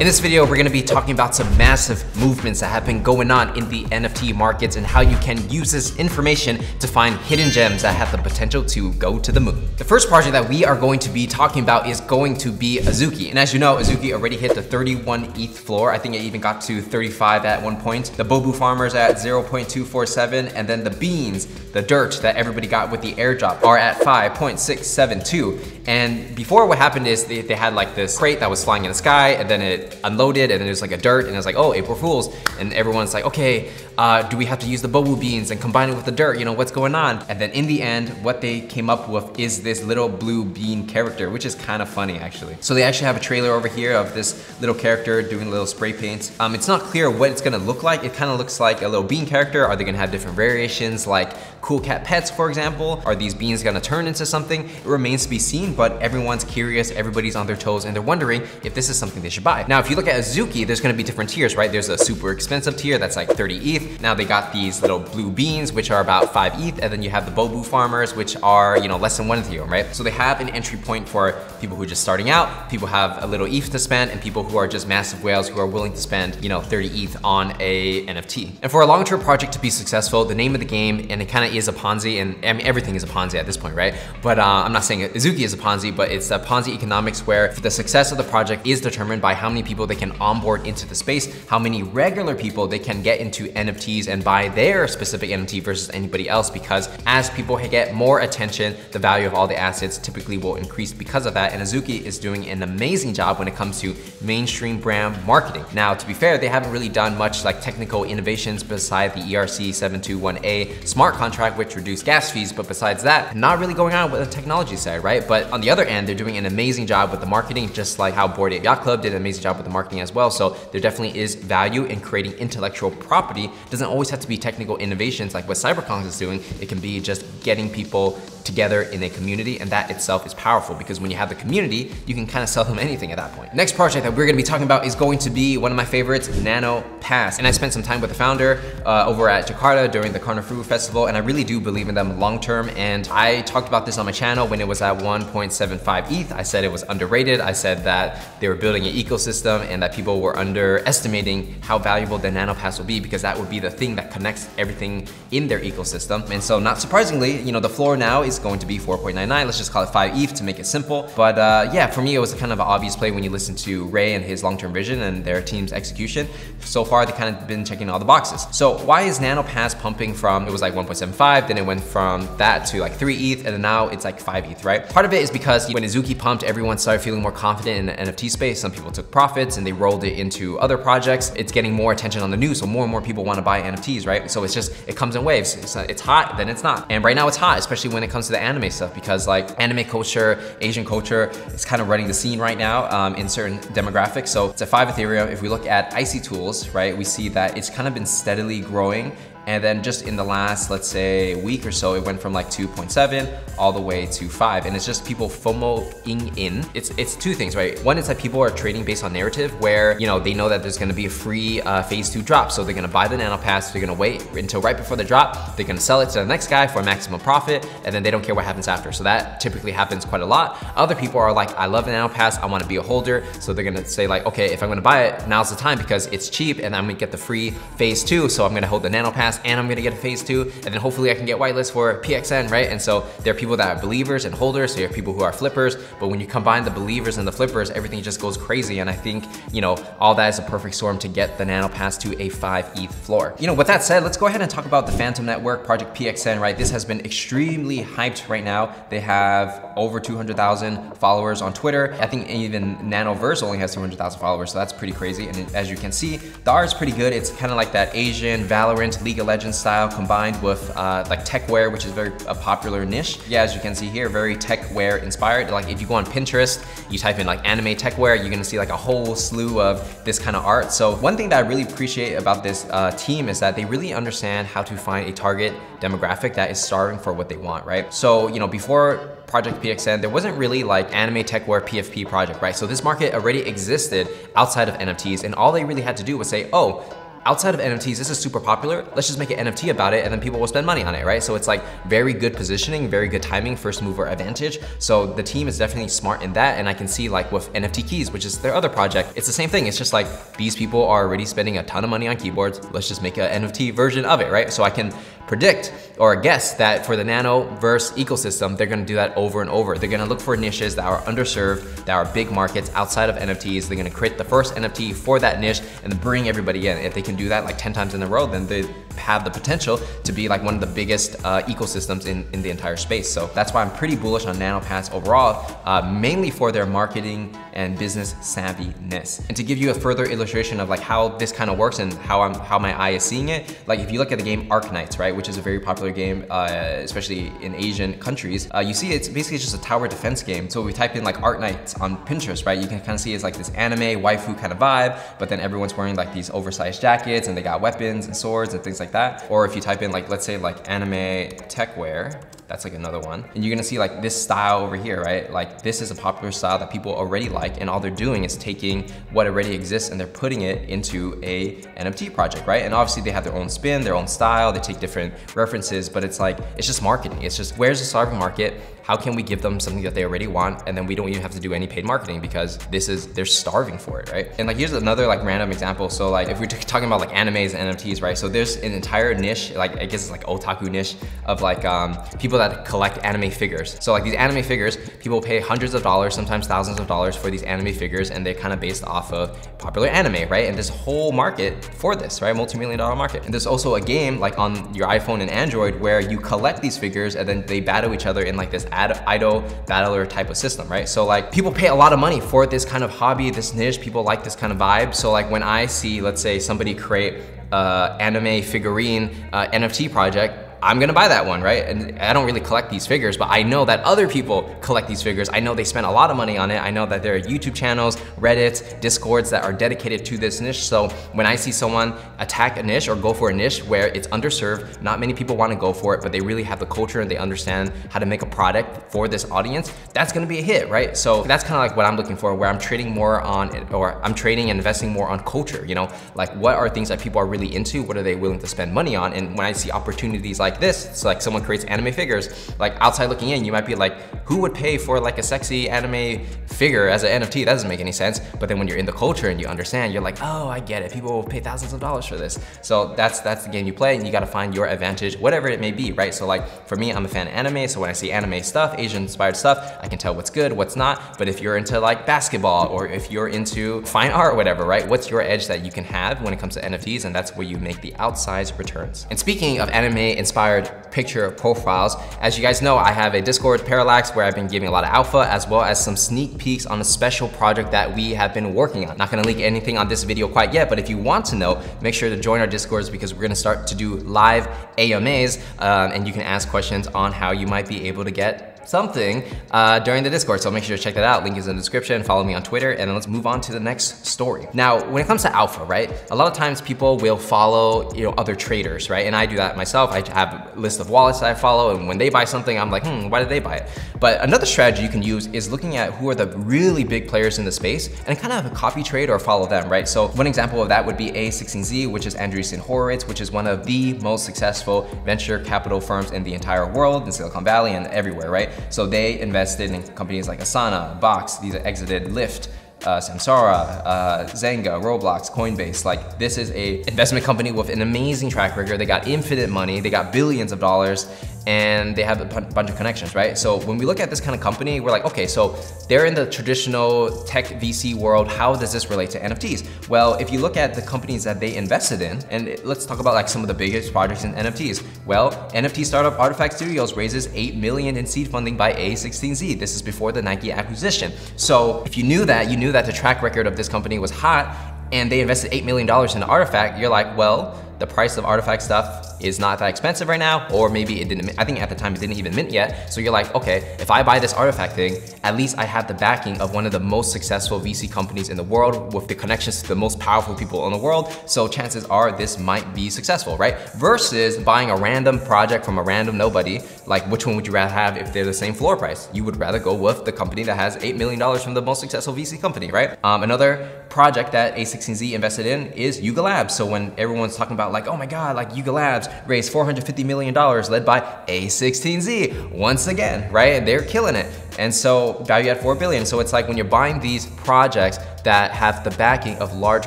In this video, we're gonna be talking about some massive movements that have been going on in the NFT markets and how you can use this information to find hidden gems that have the potential to go to the moon. The first project that we are going to be talking about is going to be Azuki. And as you know, Azuki already hit the 31 ETH floor. I think it even got to 35 at one point. The Bobu farmers at 0.247, and then the beans, the dirt that everybody got with the airdrop are at 5.672. And before what happened is they, they had like this crate that was flying in the sky and then it unloaded and then there's like a dirt and it's like, oh, April Fools. And everyone's like, okay, uh, do we have to use the bobu beans and combine it with the dirt? You know, what's going on? And then in the end, what they came up with is this little blue bean character, which is kind of funny actually. So they actually have a trailer over here of this little character doing little spray paints. Um, it's not clear what it's gonna look like. It kind of looks like a little bean character. Are they gonna have different variations like cool cat pets, for example? Are these beans gonna turn into something? It remains to be seen, but everyone's curious, everybody's on their toes, and they're wondering if this is something they should buy. Now, if you look at Azuki, there's gonna be different tiers, right? There's a super expensive tier that's like 30 ETH, now they got these little blue beans, which are about five ETH, and then you have the Bobu farmers, which are, you know, less than one Ethereum, right? So they have an entry point for people who are just starting out, people have a little ETH to spend, and people who are just massive whales who are willing to spend, you know, 30 ETH on a NFT. And for a long-term project to be successful, the name of the game, and it kind of is a Ponzi, and I mean, everything is a Ponzi at this point, right? But uh, I'm not saying Azuki is a Ponzi, but it's a Ponzi economics where the success of the project is determined by how many people they can onboard into the space, how many regular people they can get into NFTs and buy their specific NFT versus anybody else because as people get more attention, the value of all the assets typically will increase because of that. And Azuki is doing an amazing job when it comes to mainstream brand marketing. Now, to be fair, they haven't really done much like technical innovations beside the ERC721A smart contract, which reduced gas fees. But besides that, not really going on with the technology side, right? But on the other end, they're doing an amazing job with the marketing, just like how Bored Ape Yacht Club did an amazing job with the marketing as well. So there definitely is value in creating intellectual property. Doesn't always have to be technical innovations like what CyberKongz is doing. It can be just getting people together in a community and that itself is powerful because when you have the community, you can kind of sell them anything at that point. Next project that we're gonna be talking about is going to be one of my favorites, Nano Pass. And I spent some time with the founder uh, over at Jakarta during the Karna Festival and I really do believe in them long term and I talked about this on my channel when it was at 1.75 ETH. I said it was underrated. I said that they were building an ecosystem and that people were underestimating how valuable the Nano Pass will be because that would be the thing that connects everything in their ecosystem. And so not surprisingly, you know, the floor now is going to be 4.99. Let's just call it 5 ETH to make it simple. But uh, yeah, for me, it was kind of an obvious play when you listen to Ray and his long-term vision and their team's execution. So far, they kind of been checking all the boxes. So why is Nano Pass pumping from, it was like 1.75, then it went from that to like 3 ETH, and now it's like 5 ETH, right? Part of it is because when Azuki pumped, everyone started feeling more confident in the NFT space. Some people took profits and they rolled it into other projects. It's getting more attention on the news, so more and more people want to buy NFTs, right? So it's just, it comes in waves. It's, it's hot, then it's not. And right now it's hot, especially when it comes to the anime stuff because like anime culture, Asian culture is kind of running the scene right now um, in certain demographics. So it's a five Ethereum. If we look at Icy Tools, right, we see that it's kind of been steadily growing and then just in the last, let's say, week or so, it went from like 2.7 all the way to 5. And it's just people FOMOing in. It's it's two things, right? One is that people are trading based on narrative where, you know, they know that there's gonna be a free uh, phase two drop. So they're gonna buy the Nano Pass, they're gonna wait until right before the drop, they're gonna sell it to the next guy for maximum profit, and then they don't care what happens after. So that typically happens quite a lot. Other people are like, I love the Nano Pass, I wanna be a holder. So they're gonna say like, okay, if I'm gonna buy it, now's the time because it's cheap and I'm gonna get the free phase two. So I'm gonna hold the Nano Pass and I'm gonna get a phase two, and then hopefully I can get whitelist for PXN, right? And so there are people that are believers and holders, so you have people who are flippers, but when you combine the believers and the flippers, everything just goes crazy. And I think, you know, all that is a perfect storm to get the Nano Pass to a 5 ETH floor. You know, with that said, let's go ahead and talk about the Phantom Network, Project PXN, right? This has been extremely hyped right now. They have over 200,000 followers on Twitter. I think even Nanoverse only has 200,000 followers, so that's pretty crazy. And as you can see, the is pretty good. It's kind of like that Asian Valorant League of Legends style combined with uh, like tech wear, which is very a popular niche. Yeah, as you can see here, very tech wear inspired. Like if you go on Pinterest, you type in like anime tech wear, you're gonna see like a whole slew of this kind of art. So one thing that I really appreciate about this uh, team is that they really understand how to find a target demographic that is starving for what they want, right? So, you know, before Project PXN, there wasn't really like anime tech wear PFP project, right? So this market already existed outside of NFTs and all they really had to do was say, oh, outside of NFTs, this is super popular. Let's just make an NFT about it and then people will spend money on it, right? So it's like very good positioning, very good timing, first mover advantage. So the team is definitely smart in that. And I can see like with NFT keys, which is their other project, it's the same thing. It's just like these people are already spending a ton of money on keyboards. Let's just make an NFT version of it, right? So I can predict or guess that for the Nanoverse ecosystem, they're gonna do that over and over. They're gonna look for niches that are underserved, that are big markets outside of NFTs. They're gonna create the first NFT for that niche and bring everybody in. If they can do that like 10 times in a row, then they have the potential to be like one of the biggest uh, ecosystems in, in the entire space. So that's why I'm pretty bullish on NanoPass overall, uh, mainly for their marketing and business savviness. And to give you a further illustration of like how this kind of works and how I'm how my eye is seeing it, like if you look at the game Arknights, right, which is a very popular game, uh, especially in Asian countries, uh, you see it's basically just a tower defense game. So we type in like Arknights on Pinterest, right, you can kind of see it's like this anime waifu kind of vibe, but then everyone's wearing like these oversized jackets and they got weapons and swords and things like that. Or if you type in like, let's say like anime tech wear, that's like another one. And you're gonna see like this style over here, right? Like this is a popular style that people already like and all they're doing is taking what already exists and they're putting it into a NFT project, right? And obviously they have their own spin, their own style, they take different references, but it's like, it's just marketing. It's just, where's the starving market? How can we give them something that they already want? And then we don't even have to do any paid marketing because this is, they're starving for it, right? And like, here's another like random example. So like, if we're talking about like animes and NFTs, right? So there's an entire niche, like I guess it's like otaku niche of like um, people that collect anime figures. So like these anime figures, people pay hundreds of dollars, sometimes thousands of dollars for these anime figures and they're kind of based off of popular anime, right? And this whole market for this, right? Multi-million dollar market. And there's also a game like on your iPhone and Android where you collect these figures and then they battle each other in like this idol battler type of system, right? So like people pay a lot of money for this kind of hobby, this niche, people like this kind of vibe. So like when I see, let's say somebody create uh, anime figurine uh, NFT project, I'm gonna buy that one, right? And I don't really collect these figures, but I know that other people collect these figures. I know they spend a lot of money on it. I know that there are YouTube channels, Reddits, Discords that are dedicated to this niche. So when I see someone attack a niche or go for a niche where it's underserved, not many people wanna go for it, but they really have the culture and they understand how to make a product for this audience, that's gonna be a hit, right? So that's kind of like what I'm looking for, where I'm trading more on, or I'm trading and investing more on culture, you know? Like what are things that people are really into? What are they willing to spend money on? And when I see opportunities like like this. It's like someone creates anime figures. Like outside looking in, you might be like, who would pay for like a sexy anime figure as an NFT? That doesn't make any sense. But then when you're in the culture and you understand, you're like, oh, I get it. People will pay thousands of dollars for this. So that's that's the game you play and you gotta find your advantage, whatever it may be, right? So like for me, I'm a fan of anime. So when I see anime stuff, Asian inspired stuff, I can tell what's good, what's not. But if you're into like basketball or if you're into fine art, whatever, right? What's your edge that you can have when it comes to NFTs? And that's where you make the outsized returns. And speaking of anime inspired inspired picture profiles. As you guys know, I have a Discord Parallax where I've been giving a lot of alpha as well as some sneak peeks on a special project that we have been working on. Not gonna leak anything on this video quite yet, but if you want to know, make sure to join our Discords because we're gonna start to do live AMAs um, and you can ask questions on how you might be able to get something uh, during the Discord. So make sure to check that out. Link is in the description. Follow me on Twitter and let's move on to the next story. Now, when it comes to alpha, right? A lot of times people will follow, you know, other traders, right? And I do that myself. I have a list of wallets that I follow and when they buy something, I'm like, hmm, why did they buy it? But another strategy you can use is looking at who are the really big players in the space and kind of copy trade or follow them, right? So one example of that would be A16Z, which is Andreessen Horowitz, which is one of the most successful venture capital firms in the entire world, in Silicon Valley and everywhere, right? So they invested in companies like Asana, Box, these are exited Lyft, uh, Samsara, uh, Zynga, Roblox, Coinbase. Like this is a investment company with an amazing track record. They got infinite money, they got billions of dollars, and they have a bunch of connections, right? So when we look at this kind of company, we're like, okay, so they're in the traditional tech VC world. How does this relate to NFTs? Well, if you look at the companies that they invested in, and let's talk about like some of the biggest projects in NFTs. Well, NFT startup Artifact Studios raises 8 million in seed funding by A16Z. This is before the Nike acquisition. So if you knew that, you knew that the track record of this company was hot and they invested $8 million in Artifact, you're like, well, the price of Artifact stuff is not that expensive right now, or maybe it didn't, I think at the time it didn't even mint yet. So you're like, okay, if I buy this artifact thing, at least I have the backing of one of the most successful VC companies in the world with the connections to the most powerful people in the world. So chances are this might be successful, right? Versus buying a random project from a random nobody, like which one would you rather have if they're the same floor price? You would rather go with the company that has $8 million from the most successful VC company, right? Um, another project that A16Z invested in is Yuga Labs. So when everyone's talking about like, oh my God, like Yuga Labs raised $450 million led by A16Z once again, right? They're killing it. And so value at 4 billion. So it's like when you're buying these projects that have the backing of large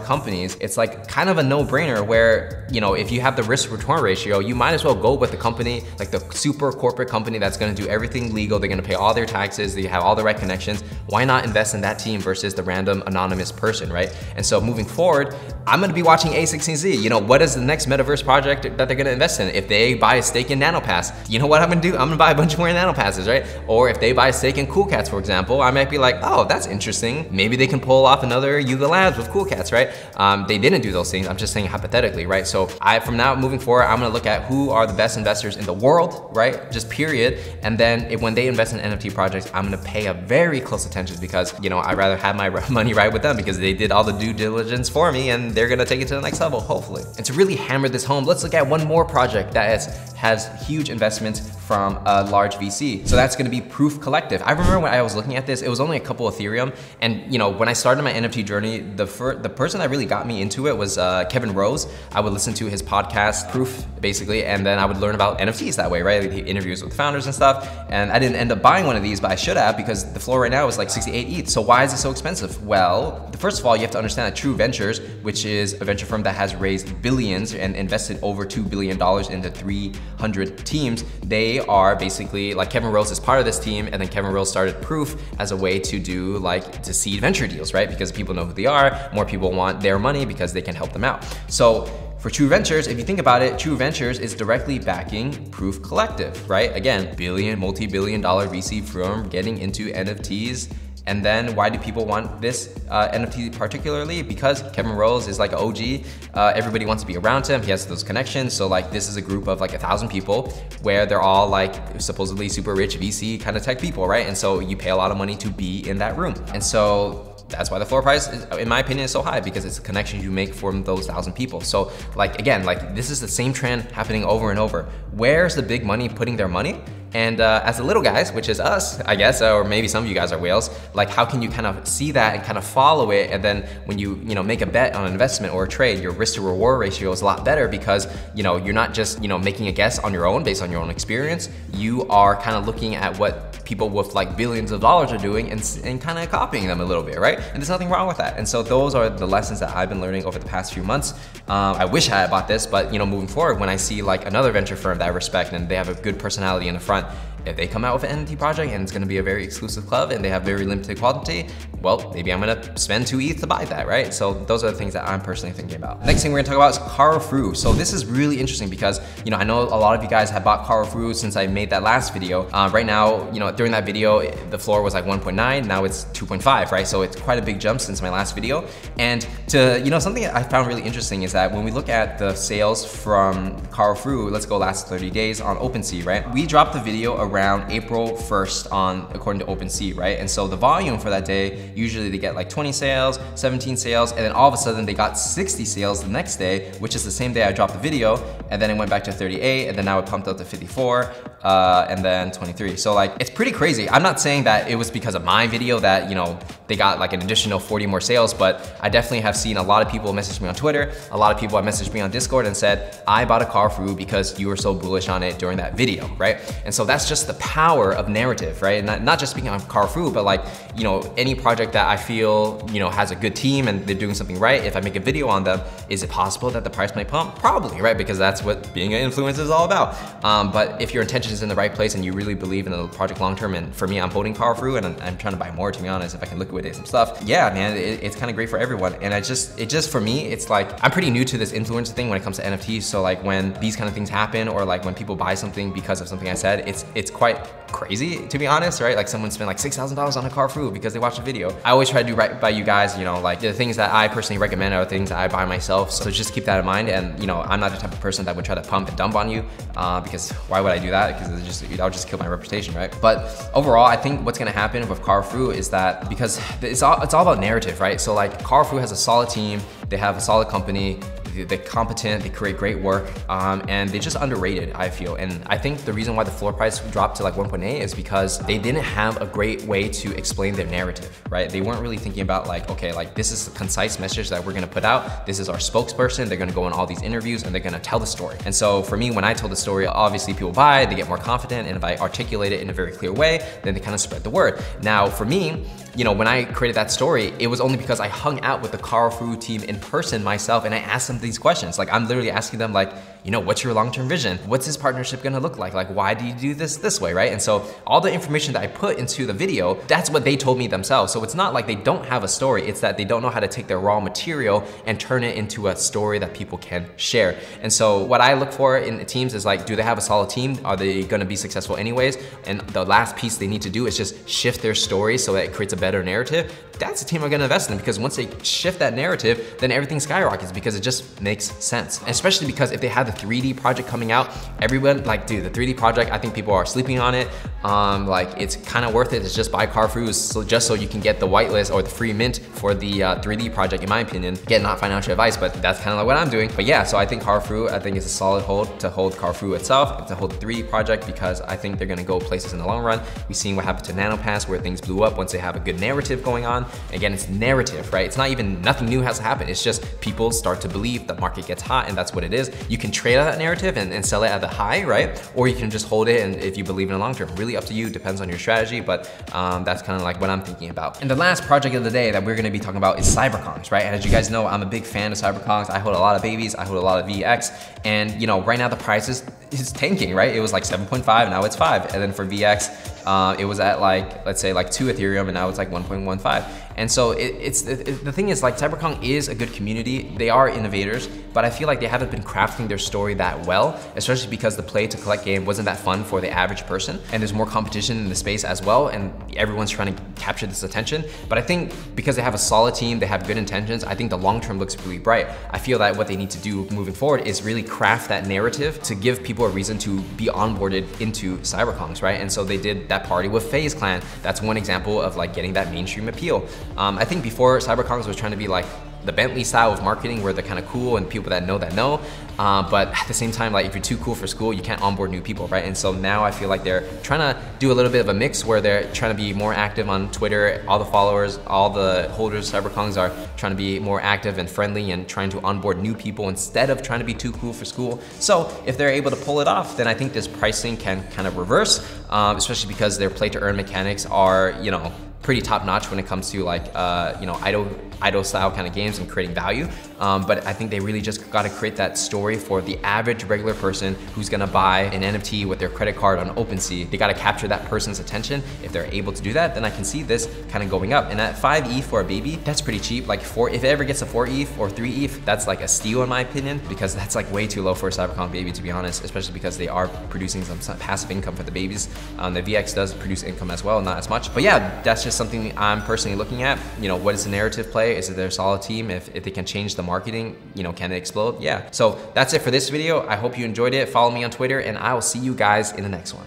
companies, it's like kind of a no-brainer where, you know, if you have the risk return ratio, you might as well go with the company, like the super corporate company that's gonna do everything legal, they're gonna pay all their taxes, they have all the right connections. Why not invest in that team versus the random anonymous person, right? And so moving forward, I'm gonna be watching A16Z. You know, what is the next metaverse project that they're gonna invest in? If they buy a stake in NanoPass, you know what I'm gonna do? I'm gonna buy a bunch more NanoPasses, right? Or if they buy a stake in Cool Cats, for example, I might be like, oh, that's interesting. Maybe they can pull off another Yuga Labs with Cool Cats, right? Um, they didn't do those things. I'm just saying hypothetically, right? So I, from now moving forward, I'm gonna look at who are the best investors in the world, right? Just period. And then if, when they invest in NFT projects, I'm gonna pay a very close attention because, you know, I'd rather have my money right with them because they did all the due diligence for me and they're gonna take it to the next level, hopefully. And to really hammer this home, let's look at one more project that has, has huge investments from a large VC. So that's gonna be Proof Collective. I remember when I was looking at this, it was only a couple Ethereum. And you know, when I started my NFT journey, the first, the person that really got me into it was uh, Kevin Rose. I would listen to his podcast, Proof, basically, and then I would learn about NFTs that way, right? He interviews with founders and stuff. And I didn't end up buying one of these, but I should have because the floor right now is like 68 ETH. So why is it so expensive? Well, first of all, you have to understand that True Ventures, which is a venture firm that has raised billions and invested over $2 billion into 300 teams, they are basically like Kevin Rose is part of this team, and then Kevin Rose started Proof as a way to do like to seed venture deals, right? Because people know who they are, more people want their money because they can help them out. So for True Ventures, if you think about it, True Ventures is directly backing Proof Collective, right? Again, billion, multi-billion dollar VC firm getting into NFTs and then why do people want this uh, NFT particularly? Because Kevin Rose is like an OG. Uh, everybody wants to be around him. He has those connections. So like this is a group of like a thousand people where they're all like supposedly super rich VC kind of tech people, right? And so you pay a lot of money to be in that room. And so that's why the floor price, is, in my opinion, is so high because it's the connections you make from those thousand people. So like, again, like this is the same trend happening over and over. Where's the big money putting their money? And uh, as the little guys, which is us, I guess, or maybe some of you guys are whales, like how can you kind of see that and kind of follow it? And then when you, you know, make a bet on an investment or a trade, your risk to reward ratio is a lot better because, you know, you're not just, you know, making a guess on your own based on your own experience. You are kind of looking at what people with like billions of dollars are doing and, and kind of copying them a little bit, right? And there's nothing wrong with that. And so those are the lessons that I've been learning over the past few months. Um, I wish I had bought this, but you know, moving forward, when I see like another venture firm that I respect and they have a good personality in the front, God if they come out with an NFT project and it's gonna be a very exclusive club and they have very limited quantity, well, maybe I'm gonna spend two ETH to buy that, right? So those are the things that I'm personally thinking about. Next thing we're gonna talk about is Karafuru. So this is really interesting because, you know, I know a lot of you guys have bought Karafuru since I made that last video. Uh, right now, you know, during that video, the floor was like 1.9, now it's 2.5, right? So it's quite a big jump since my last video. And to, you know, something I found really interesting is that when we look at the sales from Karafuru, let's go last 30 days on OpenSea, right? We dropped the video around April 1st on according to OpenSea, right? And so the volume for that day, usually they get like 20 sales, 17 sales, and then all of a sudden they got 60 sales the next day, which is the same day I dropped the video, and then it went back to 38, and then now it pumped up to 54, uh, and then 23. So like, it's pretty crazy. I'm not saying that it was because of my video that, you know, they got like an additional 40 more sales, but I definitely have seen a lot of people message me on Twitter, a lot of people have messaged me on Discord and said, I bought a Karafuru because you were so bullish on it during that video, right? And so that's just the power of narrative, right? And not, not just speaking on Karafuru, but like, you know, any project that I feel, you know, has a good team and they're doing something right, if I make a video on them, is it possible that the price might pump? Probably, right? Because that's what being an influencer is all about. Um, but if your intention is in the right place and you really believe in the project long term, and for me, I'm holding Karafuru and I'm, I'm, trying to buy more, to be honest, if I can liquidate some stuff. Yeah, man, it, it's kind of great for everyone. And I just, it just, for me, it's like, I'm pretty new to this influencer thing when it comes to NFTs. So like when these kind of things happen or like when people buy something because of something I said, it's, it's quite crazy to be honest, right? Like someone spent like $6,000 on a Karafuru because they watched a video. I always try to do right by you guys, you know, like the things that I personally recommend are things that I buy myself. So just keep that in mind. And you know, I'm not the type of person that would try to pump and dump on you uh, because why would I do that? Because it just, that would just kill my reputation, right? But overall, I think what's gonna happen with Karafuru is that because it's all, it's all about narrative, right? So like Karafuru has a solid team, they have a solid company, they're competent, they create great work, um, and they're just underrated, I feel. And I think the reason why the floor price dropped to like 1.8 is because they didn't have a great way to explain their narrative, right? They weren't really thinking about like, okay, like this is a concise message that we're gonna put out. This is our spokesperson. They're gonna go on all these interviews and they're gonna tell the story. And so for me, when I tell the story, obviously people buy, they get more confident. And if I articulate it in a very clear way, then they kind of spread the word. Now for me, you know, when I created that story, it was only because I hung out with the Karafuru team in person myself and I asked them these questions. Like I'm literally asking them like, you know, what's your long-term vision? What's this partnership gonna look like? Like, why do you do this this way, right? And so all the information that I put into the video, that's what they told me themselves. So it's not like they don't have a story, it's that they don't know how to take their raw material and turn it into a story that people can share. And so what I look for in teams is like, do they have a solid team? Are they gonna be successful anyways? And the last piece they need to do is just shift their story so that it creates a better narrative that's a team I'm gonna invest in because once they shift that narrative, then everything skyrockets because it just makes sense. Especially because if they have the 3D project coming out, everyone, like, dude, the 3D project, I think people are sleeping on it. Um, like, it's kind of worth it. It's just buy Karafuru so just so you can get the whitelist or the free mint for the uh, 3D project, in my opinion. Again, not financial advice, but that's kind of like what I'm doing. But yeah, so I think Karafuru, I think it's a solid hold to hold Karafuru itself, to hold the 3D project because I think they're gonna go places in the long run. We've seen what happened to NanoPass where things blew up once they have a good narrative going on. Again, it's narrative, right? It's not even, nothing new has to happen. It's just people start to believe the market gets hot and that's what it is. You can trade on that narrative and, and sell it at the high, right? Or you can just hold it and if you believe in the long term, really up to you, depends on your strategy, but um, that's kind of like what I'm thinking about. And the last project of the day that we're gonna be talking about is CyberKongz, right? And as you guys know, I'm a big fan of CyberKongz. I hold a lot of babies, I hold a lot of VX, and you know, right now the price is, is tanking, right? It was like 7.5, now it's five. And then for VX, uh, it was at like, let's say like two Ethereum and now it's like 1.15. And so it, it's the, the thing is like CyberKong is a good community. They are innovators, but I feel like they haven't been crafting their story that well, especially because the play to collect game wasn't that fun for the average person. And there's more competition in the space as well. And everyone's trying to capture this attention. But I think because they have a solid team, they have good intentions, I think the long term looks really bright. I feel that what they need to do moving forward is really craft that narrative to give people a reason to be onboarded into CyberKongz, right? And so they did that party with FaZe Clan. That's one example of like getting that mainstream appeal. Um, I think before CyberKongz was trying to be like the Bentley style of marketing where they're kind of cool and people that know that know. Uh, but at the same time, like if you're too cool for school, you can't onboard new people, right? And so now I feel like they're trying to do a little bit of a mix where they're trying to be more active on Twitter. All the followers, all the holders of CyberKongz are trying to be more active and friendly and trying to onboard new people instead of trying to be too cool for school. So if they're able to pull it off, then I think this pricing can kind of reverse, um, especially because their play to earn mechanics are, you know, pretty top notch when it comes to like, uh, you know, idol idol style kind of games and creating value. Um, but I think they really just got to create that story for the average regular person who's gonna buy an NFT with their credit card on OpenSea. They got to capture that person's attention. If they're able to do that, then I can see this kind of going up. And at 5 ETH for a baby, that's pretty cheap. Like four, if it ever gets a 4 ETH or 3 ETH, that's like a steal in my opinion, because that's like way too low for a CyberKong baby, to be honest, especially because they are producing some passive income for the babies. Um, the VX does produce income as well, not as much. But yeah, that's just something I'm personally looking at. You know, what is the narrative play? Is it their solid team? If, if they can change the marketing, you know, can it explode? Yeah. So that's it for this video. I hope you enjoyed it. Follow me on Twitter and I will see you guys in the next one.